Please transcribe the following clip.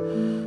了。